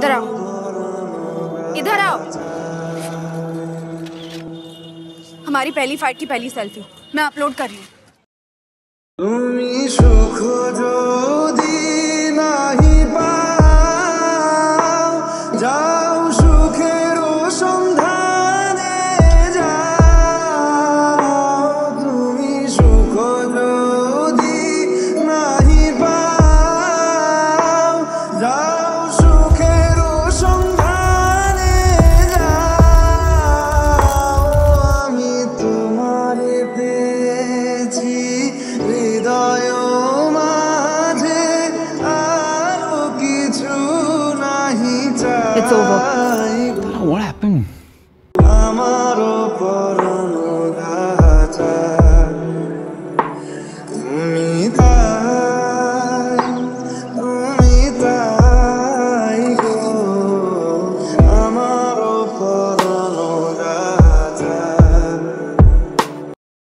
इधर आओ। इधर आओ। हमारी पहली फाइट की पहली सेल्फी मैं अपलोड कर रही हूँ। जाओ सुखे It's over. What happened?